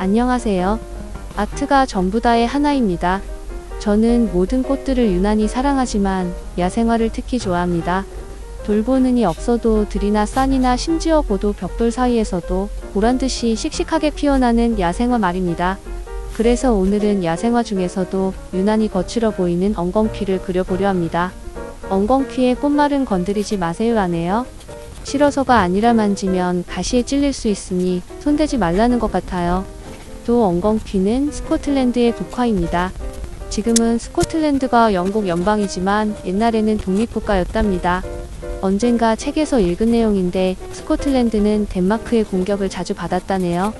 안녕하세요. 아트가 전부 다의 하나입니다. 저는 모든 꽃들을 유난히 사랑하지만 야생화를 특히 좋아합니다. 돌보는 이 없어도 들이나 싼이나 심지어 고도 벽돌 사이에서도 보란듯이 씩씩하게 피어나는 야생화 말입니다. 그래서 오늘은 야생화 중에서도 유난히 거칠어 보이는 엉겅퀴를 그려보려 합니다. 엉겅퀴의 꽃말은 건드리지 마세요 하네요. 싫어서가 아니라 만지면 가시에 찔릴 수 있으니 손대지 말라는 것 같아요. 또 엉겅퀴는 스코틀랜드의 국화입니다. 지금은 스코틀랜드가 영국 연방이지만 옛날에는 독립국가였답니다. 언젠가 책에서 읽은 내용인데 스코틀랜드는 덴마크의 공격을 자주 받았다네요.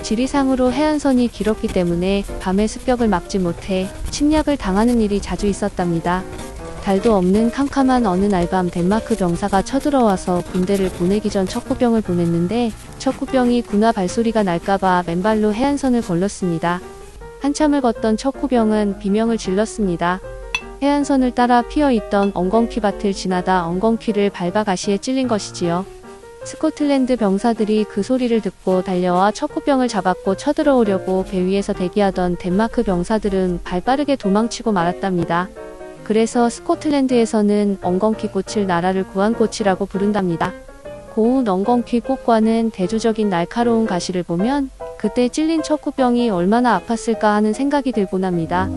지리상으로 해안선이 길었기 때문에 밤의 습격을 막지 못해 침략을 당하는 일이 자주 있었답니다. 달도 없는 캄캄한 어느 날밤 덴마크 병사가 쳐들어와서 군대를 보내기 전 척구병을 보냈는데 척구병이 군화 발소리가 날까봐 맨발로 해안선을 걸렀습니다. 한참을 걷던 척구병은 비명을 질렀습니다. 해안선을 따라 피어있던 엉겅퀴 밭을 지나다 엉겅퀴를 밟아 가시에 찔린 것이지요. 스코틀랜드 병사들이 그 소리를 듣고 달려와 척구병을 잡았고 쳐들어오려고 배 위에서 대기하던 덴마크 병사들은 발빠르게 도망치고 말았답니다. 그래서 스코틀랜드에서는 엉겅퀴 꽃을 나라를 구한 꽃이라고 부른답니다. 고운 엉겅퀴 꽃과는 대조적인 날카로운 가시를 보면 그때 찔린 척구병이 얼마나 아팠을까 하는 생각이 들곤 합니다.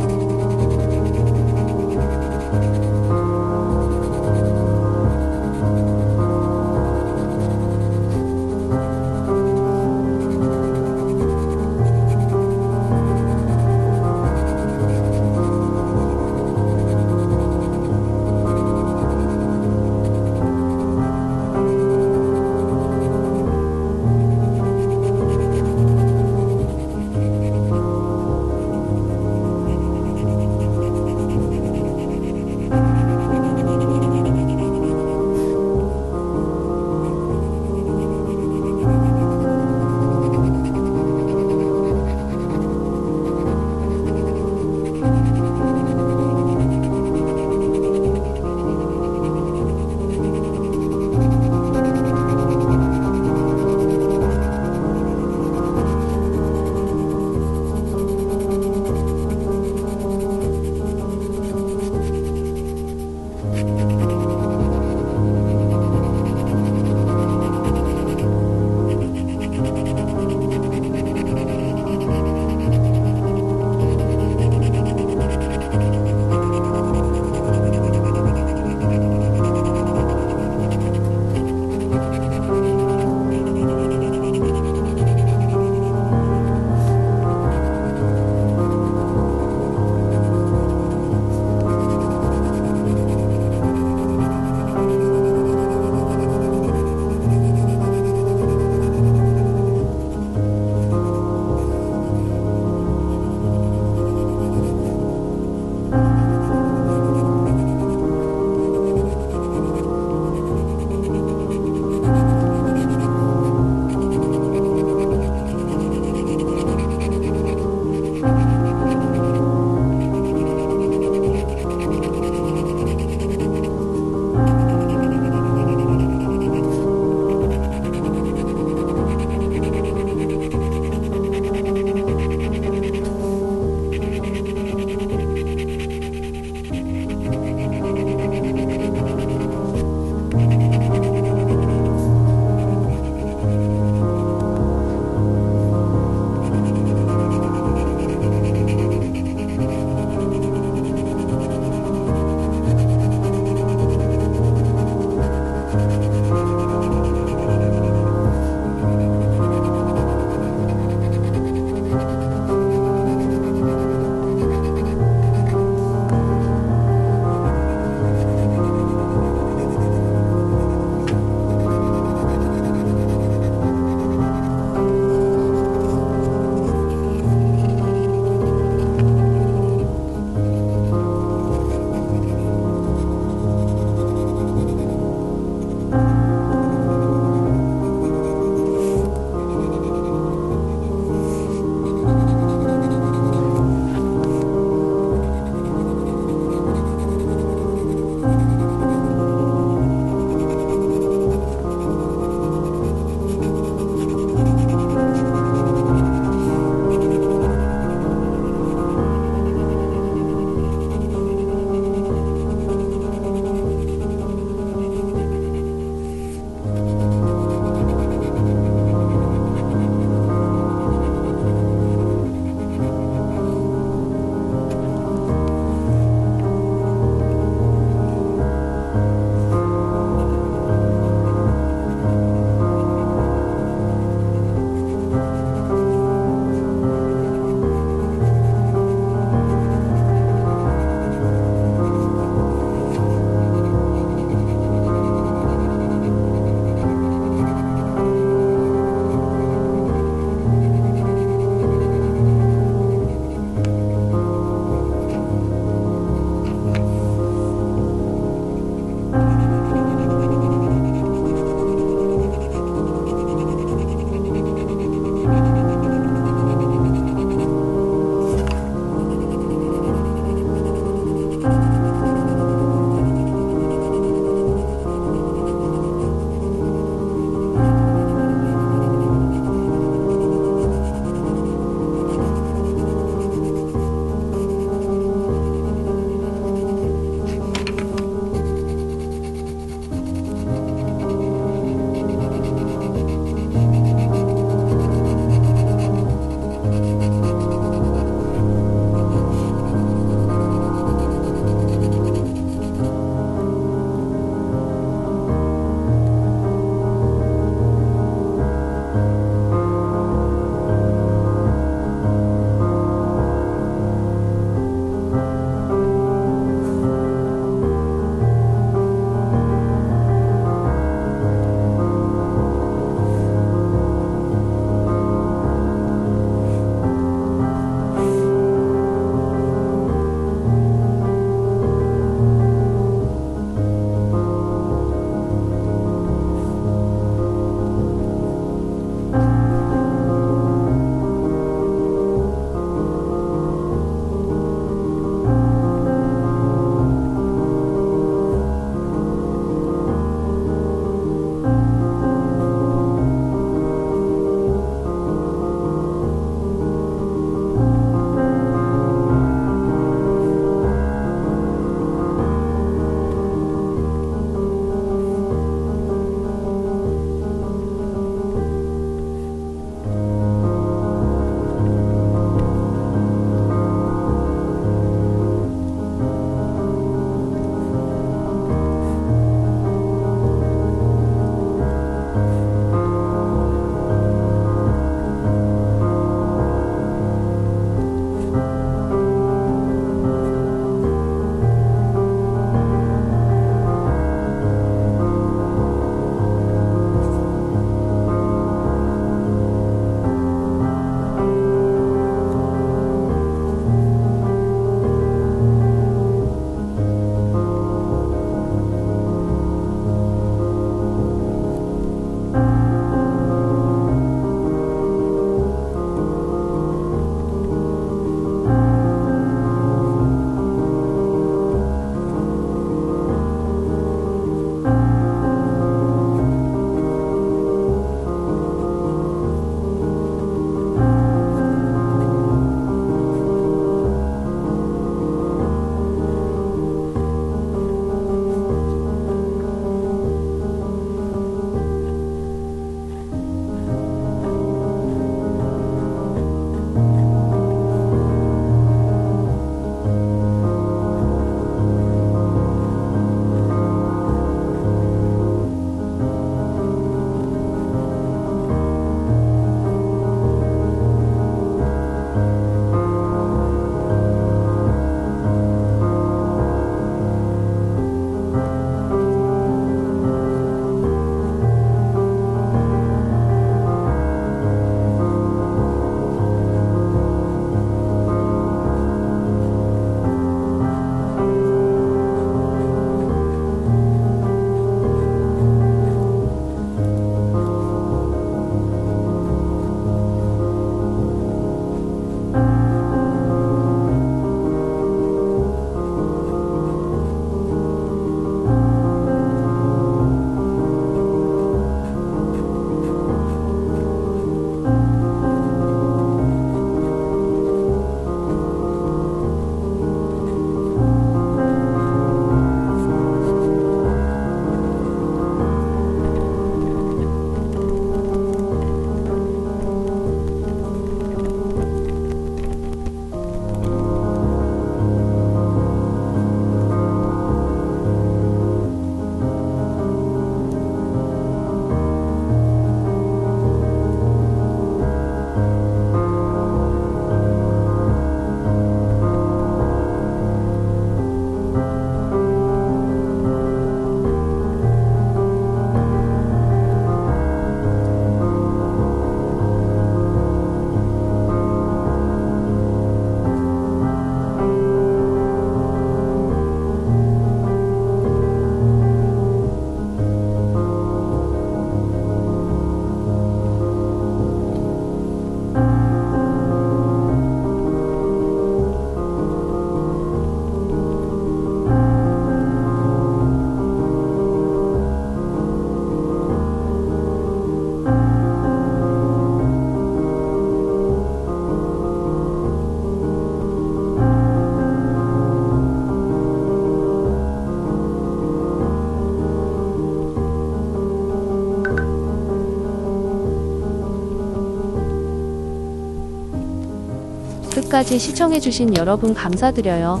끝까지 시청해주신 여러분 감사드려요.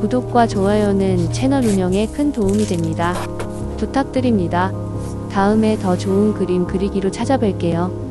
구독과 좋아요는 채널 운영에 큰 도움이 됩니다. 부탁드립니다. 다음에 더 좋은 그림 그리기로 찾아뵐게요.